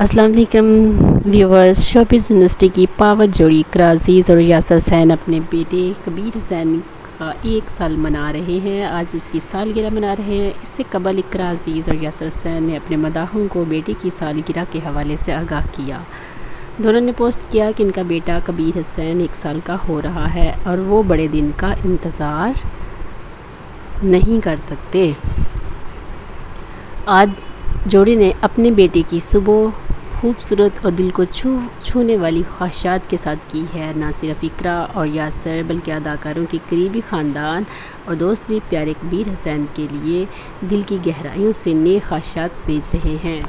अस्सलाम वालेकुम viewers showbiz industry की पावर जोड़ी क्राजीज़ और यासर सैन अपने बेटे कबीर हुसैन का एक साल मना रहे हैं। आज इसकी सालगिरह मना रहे हैं। इससे कबल इकरा अज़ीज़ और यासर सैन ने अपने मदाहों को बेटे की सालगिरह के हवाले से आगाह किया। दोनों ने पोस्ट किया कि इनका बेटा कबीर हुसैन एक साल का हो रहा है और वो बड़े दिन का इंतज़ार नहीं कर सकते। आज जोड़ी ने अपने बेटे की सुबह खूबसूरत और दिल को छू, छूने वाली ख्वाहिशात के साथ की है। ना सिर्फ़ इकरा और यासर, बल्कि अदाकारों के करीबी ख़ानदान और दोस्त भी प्यारे कबीर हसैन के लिए दिल की गहराइयों से नए ख्वाहिशात भेज रहे हैं।